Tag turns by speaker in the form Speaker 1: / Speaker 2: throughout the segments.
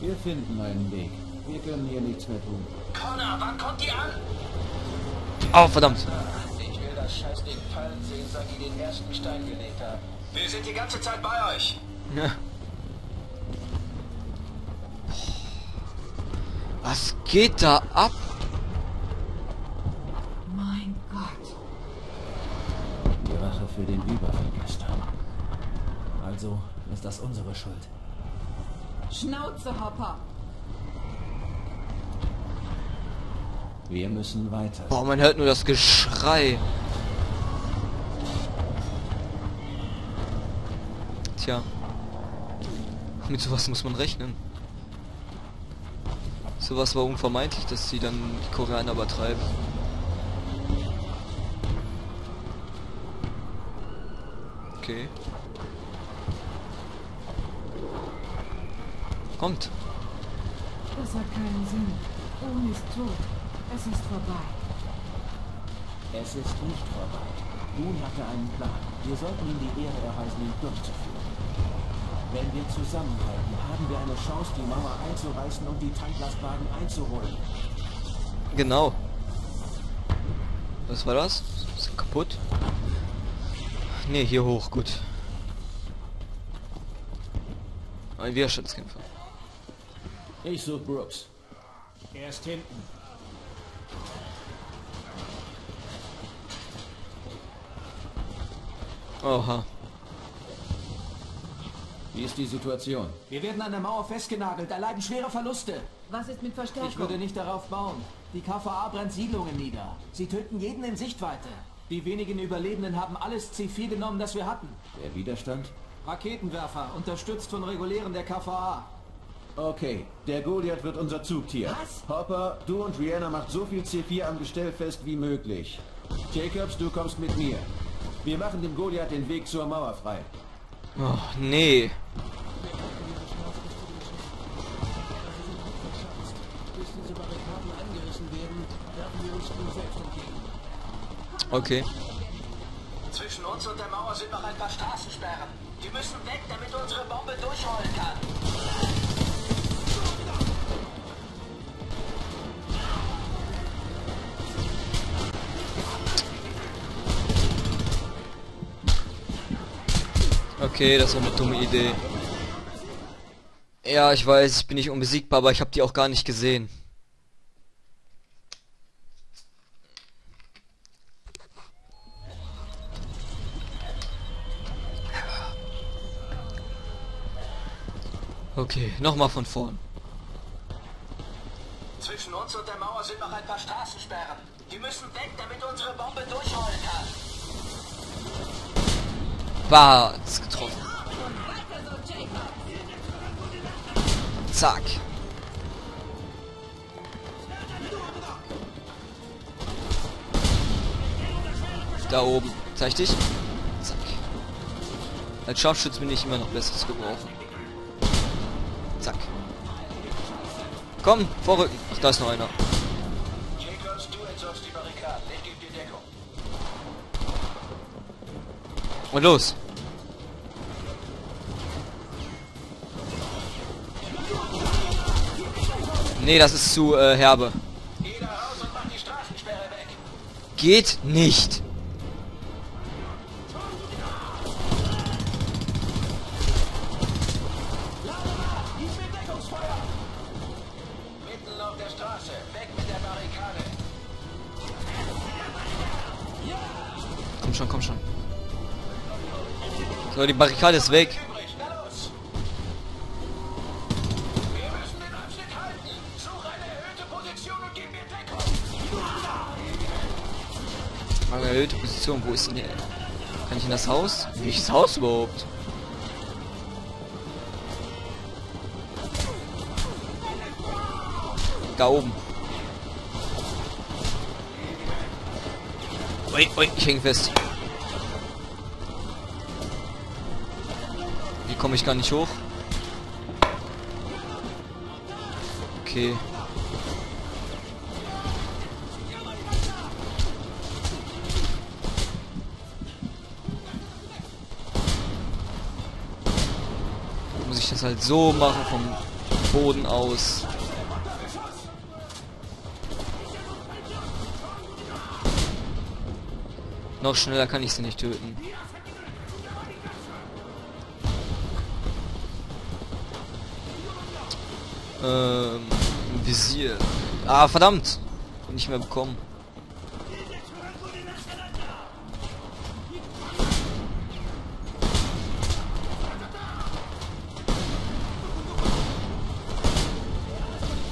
Speaker 1: Wir finden einen Weg. Wir können hier nichts mehr tun.
Speaker 2: Connor, wann kommt die an?
Speaker 3: Oh, verdammt.
Speaker 2: Ich will das Scheißding fallen sehen, seit ihr den ersten Stein gelegt habt. Wir sind die ganze Zeit bei euch.
Speaker 3: Ja. Was geht da ab?
Speaker 4: Mein Gott.
Speaker 1: Die Rache für den Überfall gestern. Also ist das unsere Schuld.
Speaker 4: Schnauze, Hopper.
Speaker 1: Wir müssen weiter.
Speaker 3: Boah, man hört nur das Geschrei. Tja. Mit sowas muss man rechnen. Sowas war unvermeidlich, dass sie dann die Koreaner übertreiben. Okay. Kommt.
Speaker 4: Das hat keinen Sinn. Owen ist tot. Es ist vorbei.
Speaker 1: Es ist nicht vorbei. Boone hatte einen Plan. Wir sollten ihm die Ehre erweisen, ihn durchzuführen. Wenn wir zusammenhalten, haben wir eine Chance, die Mauer einzureißen und die Tanklastwagen einzuholen.
Speaker 3: Genau. Was war das? Ist kaputt? Ne, hier hoch, gut. Ein Widerstandskämpfer.
Speaker 1: Ich suche Brooks. Er ist hinten.
Speaker 3: Oha.
Speaker 1: Wie ist die Situation?
Speaker 5: Wir werden an der Mauer festgenagelt, erleiden schwere Verluste.
Speaker 4: Was ist mit Verstärkung?
Speaker 5: Ich würde nicht darauf bauen. Die KVA brennt Siedlungen nieder. Sie töten jeden in Sichtweite. Die wenigen Überlebenden haben alles C4 genommen, das wir hatten.
Speaker 1: Der Widerstand?
Speaker 5: Raketenwerfer, unterstützt von Regulären der KVA.
Speaker 1: Okay, der Goliath wird unser Zugtier.
Speaker 5: Was?
Speaker 1: Hopper, du und Rihanna macht so viel C4 am Gestell fest wie möglich. Jacobs, du kommst mit mir. Wir machen dem Goliath den Weg zur Mauer frei.
Speaker 3: Oh, nee. Okay.
Speaker 2: Zwischen uns und der Mauer sind noch ein paar Straßensperren. Die müssen weg, damit unsere Bombe durchrollen kann.
Speaker 3: Okay, das war eine dumme Idee. Ja, ich weiß, ich bin nicht unbesiegbar, aber ich habe die auch gar nicht gesehen. Okay, nochmal von vorn.
Speaker 2: Zwischen uns und der Mauer sind noch ein paar Straßensperren. Die müssen weg, damit unsere Bombe durchrollen kann.
Speaker 3: Bats getroffen. Zack. Da oben. Zeig dich. Zack. Als Scharfschütze bin ich immer noch besseres gebrauchen. Zack. Komm, vorrücken. Ach, da ist noch einer.
Speaker 2: Jacobs, du entsorgst die Barrikaden. Ich gebe dir Deckung.
Speaker 3: Und los. Nee, das ist zu äh, herbe. Geht nicht. Komm schon, komm schon. So, die Barrikade ist weg.
Speaker 2: Eine erhöhte Position.
Speaker 3: Wo ist denn der? Kann ich in das Haus? Das Haus überhaupt? Da oben. Ui, ui, ich häng fest. Komme ich gar nicht hoch. Okay. Muss ich das halt so machen vom Boden aus. Noch schneller kann ich sie nicht töten. Ähm, Visier. Ah, verdammt! Nicht mehr bekommen.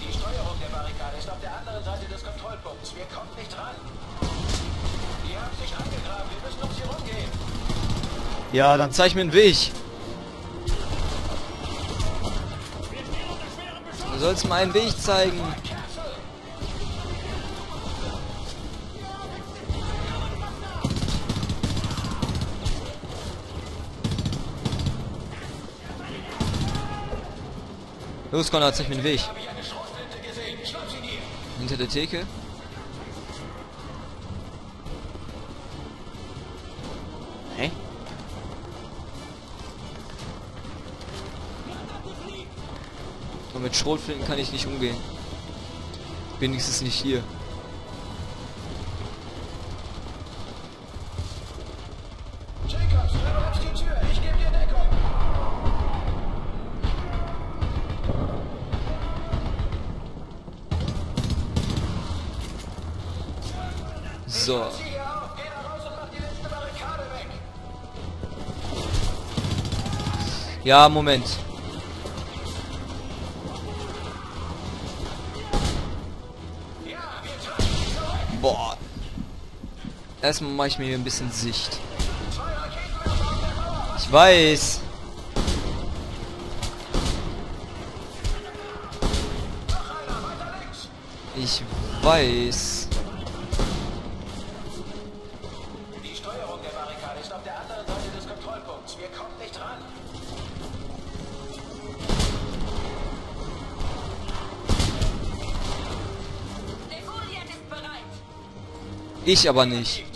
Speaker 1: Die Steuerung der Barrikade ist auf
Speaker 3: Du sollst mir einen Weg zeigen. Los, Connor, zeig mir den Weg. Hinter der Theke. Hä? Und mit Schrotflinten kann ich nicht umgehen. Wenigstens nicht hier.
Speaker 1: Jacobs, du öffnest
Speaker 3: Erstmal mache ich mir hier ein bisschen Sicht. Ich weiß.
Speaker 1: Noch einer. Weiter links.
Speaker 3: Ich weiß.
Speaker 1: Die Steuerung der Barrikade ist auf der anderen Seite des Kontrollpunkts. Wir kommen nicht ran.
Speaker 6: Defoliant ist bereit.
Speaker 3: Ich aber nicht.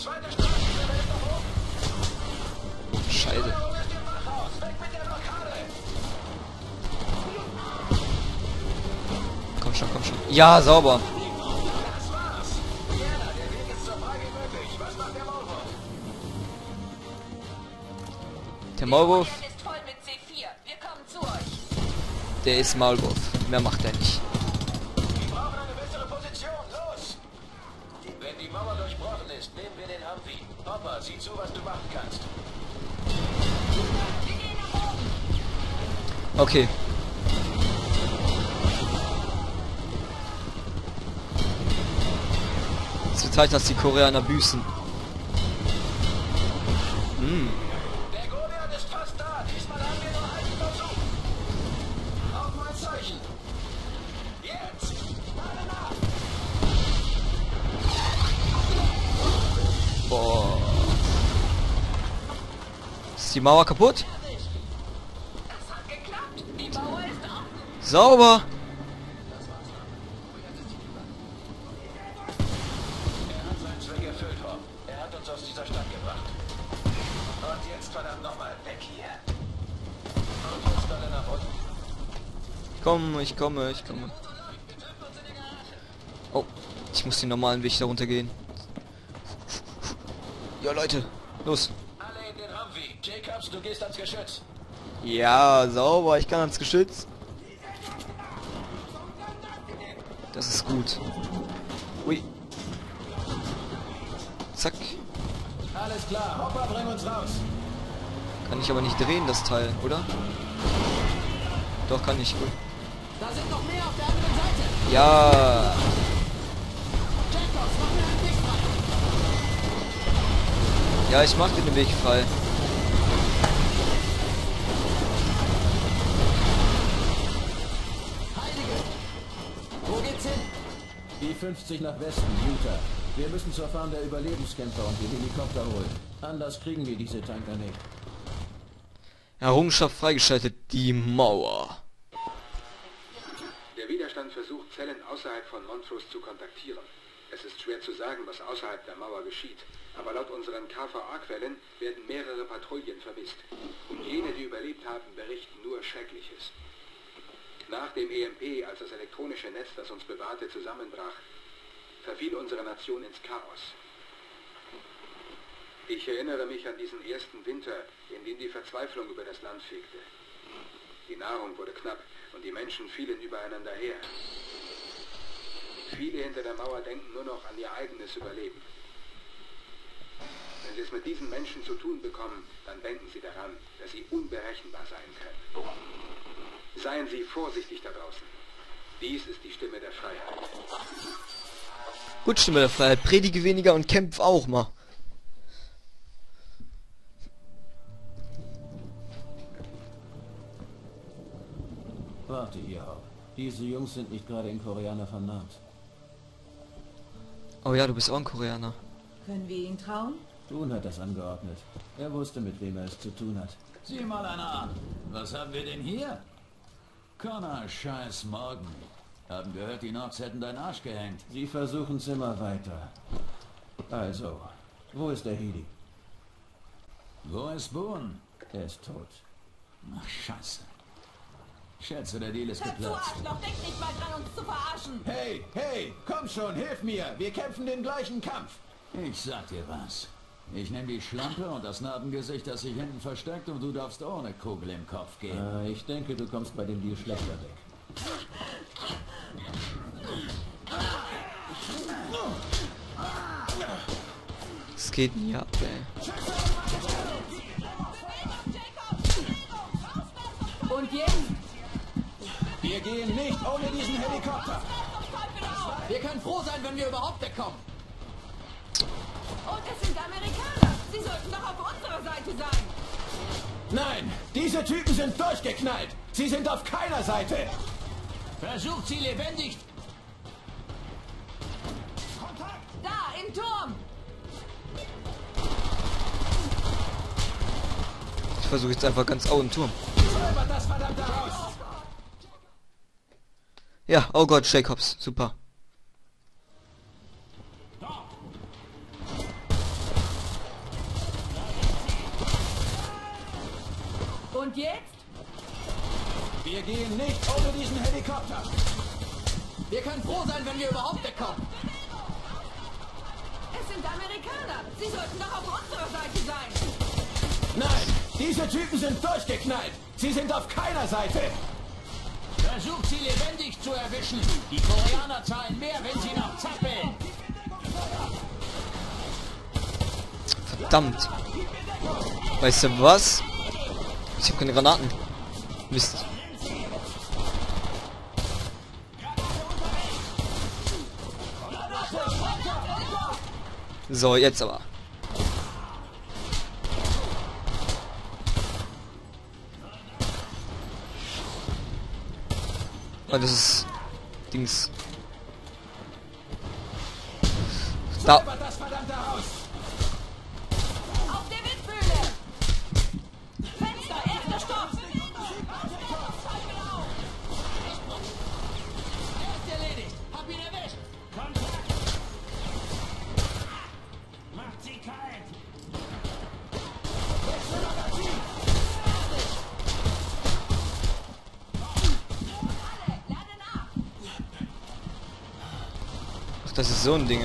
Speaker 3: Komm schon, komm schon. Ja, sauber.
Speaker 1: Das war's. Jana, der Weg ist so frei wie möglich. Was macht der Maulwurf?
Speaker 3: Der
Speaker 6: ist voll mit C4. Wir kommen zu euch.
Speaker 3: der ist Maulwurf. Mehr macht er nicht.
Speaker 1: Wir brauchen eine bessere Position. Los! Wenn die Mauer durchbrochen ist, nehmen wir den Humvee. Hopper, sieh zu, was du machen kannst.
Speaker 3: Okay. Zeit, dass die Koreaner büßen. Hm.
Speaker 1: Goliath ist fast da. Diesmal
Speaker 3: Komm, ich komme, ich komme. Oh, ich muss den normalen Weg da runtergehen. Ja, Leute, los.
Speaker 1: Alle in den Humvee. Jacobs, du gehst ans Geschütz.
Speaker 3: Ja, sauber, ich kann ans Geschütz. Das ist gut. Ui. Zack.
Speaker 1: Alles klar. Hopper, bring uns raus.
Speaker 3: Kann ich aber nicht drehen, das Teil, oder? Doch, kann ich. Gut.
Speaker 5: Da sind noch mehr auf der anderen Seite.
Speaker 3: Ja.
Speaker 5: Jacobs, mach mir einen Weg frei.
Speaker 3: Ja, ich mach dir den Weg frei.
Speaker 5: Heilige. Wo geht's hin?
Speaker 7: Die 50 nach Westen, Utah. Wir müssen zur Farm der Überlebenskämpfer und die Helikopter holen. Anders kriegen wir diese Tanker nicht.
Speaker 3: Errungenschaft freigeschaltet. Die Mauer.
Speaker 8: Versucht, Zellen außerhalb von Montrose zu kontaktieren. Es ist schwer zu sagen, was außerhalb der Mauer geschieht. Aber laut unseren KVA-Quellen werden mehrere Patrouillen vermisst. Und jene, die überlebt haben, berichten nur Schreckliches. Nach dem EMP, als das elektronische Netz, das uns bewahrte, zusammenbrach, verfiel unsere Nation ins Chaos. Ich erinnere mich an diesen ersten Winter, in dem die Verzweiflung über das Land fegte. Die Nahrung wurde knapp und die Menschen fielen übereinander her. Viele hinter der Mauer denken nur noch an ihr eigenes Überleben. Wenn Sie es mit diesen Menschen zu tun bekommen, dann denken Sie daran, dass Sie unberechenbar sein können. Seien Sie vorsichtig da draußen. Dies ist die Stimme der Freiheit.
Speaker 3: Gut, Stimme der Freiheit. Predige weniger und kämpf auch mal.
Speaker 9: Warte, ihr Haupt. Diese Jungs sind nicht gerade in Koreaner vernarrt.
Speaker 3: Oh ja, du bist auch ein Koreaner.
Speaker 4: Können wir ihn trauen?
Speaker 9: Dun hat das angeordnet. Er wusste, mit wem er es zu tun hat.
Speaker 10: Sieh mal einer an. Was haben wir denn hier? Connor, scheiß Morgen. Haben gehört, die Nords hätten deinen Arsch gehängt.
Speaker 9: Sie versuchen's immer weiter. Also, wo ist der Heli?
Speaker 10: Wo ist Boone?
Speaker 9: Er ist tot.
Speaker 10: Ach, scheiße. Schätze, der Deal ist
Speaker 6: Hör zu,
Speaker 10: geplatzt.
Speaker 6: Arschloch, denk nicht mal dran, uns zu verarschen.
Speaker 1: Hey, hey, komm schon, hilf mir. Wir kämpfen den gleichen Kampf.
Speaker 10: Ich sag dir was. Ich nehme die Schlampe und das Narbengesicht, das sich hinten versteckt und du darfst ohne Kugel im Kopf gehen.
Speaker 9: Äh, ich denke, du kommst bei dem Deal schlechter weg.
Speaker 3: Es geht nie ab, ey.
Speaker 1: Gehen nicht ohne diesen Helikopter. Wir können froh sein, wenn wir überhaupt wegkommen.
Speaker 6: Und es sind Amerikaner. Sie sollten doch auf unserer Seite sein.
Speaker 1: Nein, diese Typen sind durchgeknallt. Sie sind auf keiner Seite.
Speaker 10: Versucht sie lebendig.
Speaker 6: Da, im Turm.
Speaker 3: Ich versuche jetzt einfach ganz au im Turm.
Speaker 1: Das verdammte Haus.
Speaker 3: Ja, oh Gott, Jacobs, super.
Speaker 4: Und jetzt?
Speaker 1: Wir gehen nicht ohne diesen Helikopter. Wir können froh sein, wenn wir überhaupt wegkommen.
Speaker 6: Es sind Amerikaner. Sie sollten doch auf unserer Seite sein.
Speaker 1: Nein, diese Typen sind durchgeknallt. Sie sind auf keiner Seite.
Speaker 10: Versucht sie lebendig zu erwischen. Die Koreaner zahlen mehr, wenn sie noch zappeln.
Speaker 3: Verdammt. Weißt du was? Ich habe keine Granaten. Mist. So, jetzt aber. Ah, das ist Dings. Da.
Speaker 1: Das
Speaker 10: ist
Speaker 3: so ein Ding.